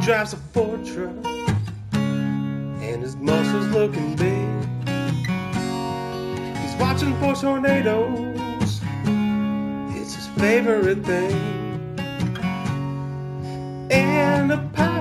drives a Ford truck, and his muscles looking big. He's watching for tornadoes, it's his favorite thing. And a possible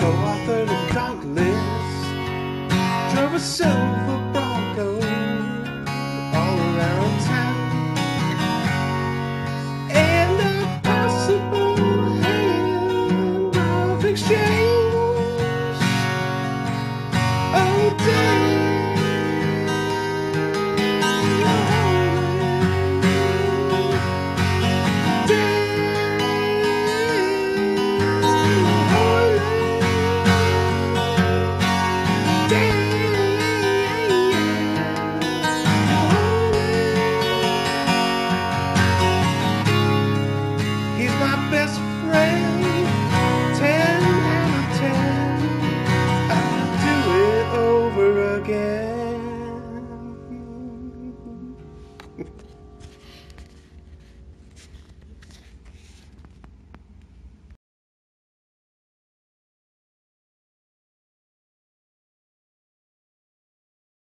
co-authored a cult list, drove a silver Bronco all around town, and a possible hand of exchange.